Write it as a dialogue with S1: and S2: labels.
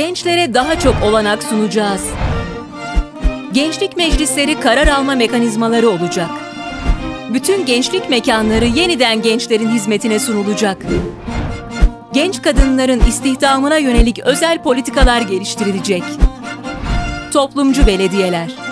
S1: Gençlere daha çok olanak sunacağız. Gençlik meclisleri karar alma mekanizmaları olacak. Bütün gençlik mekanları yeniden gençlerin hizmetine sunulacak. Genç kadınların istihdamına yönelik özel politikalar geliştirilecek. Toplumcu belediyeler